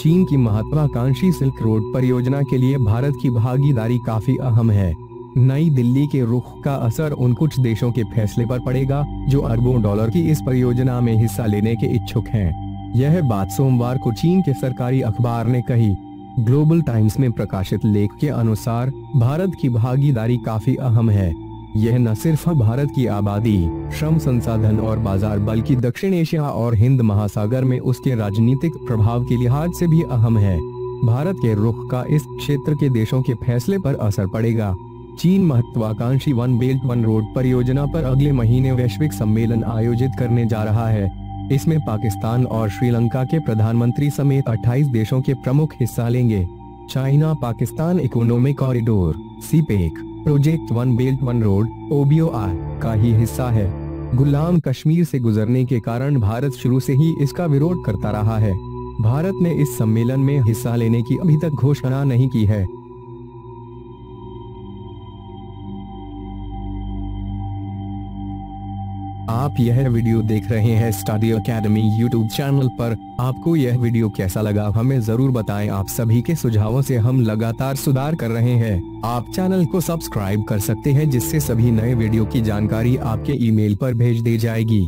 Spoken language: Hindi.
चीन की महत्वाकांक्षी सिल्क रोड परियोजना के लिए भारत की भागीदारी काफ़ी अहम है। नई दिल्ली के रुख का असर उन कुछ देशों के फैसले पर पड़ेगा, जो अरबों डॉलर की इस परियोजना में हिस्सा लेने के इच्छुक हैं। यह बात सोमवार को चीन के सरकारी अखबार ने कही। ग्लोबल टाइम्स में प्रकाशित लेख के अनुसार, भारत की भागीदारी काफ़ी अहम है। यह न सिर्फ़ भारत की आबादी, श्रम संसाधन और बाज़ार, बल्कि दक्षिण एशिया और हिंद महासागर में उसके राजनीतिक प्रभाव के लिहाज से भी अहम है। भारत के रुख का इस क्षेत्र के देशों के फैसले पर असर पड़ेगा। चीन महत्वाकांक्षी वन बेल्ट वन रोड परियोजना पर अगले महीने वैश्विक सम्मेलन आयोजित करने जा रहा है। इसमें पाकिस्तान और श्रीलंका के प्रधानमंत्री समेत 28 देशों के प्रमुख हिस्सा लेंगे। China Pakistan economic corridor, CPEC. Project one belt one road OBOR का ही हिस्सा है। गुलाम कश्मीर से गुजरने के कारण भारत शुरू से ही इसका विरोध करता रहा है। भारत ने इस सम्मेलन में हिस्सा लेने की अभी तक घोषणा नहीं की है। आप यह वीडियो देख रहे हैं स्टडी अकेडमी यूट्यूब चैनल पर। आपको यह वीडियो कैसा लगा हमें ज़रूर बताएँ। आप सभी के सुझावों से हम लगातार सुधार कर रहे हैं। आप चैनल को सब्सक्राइब कर सकते हैं जिससे सभी नए वीडियो की जानकारी आपके ईमेल पर भेज दी जाएगी।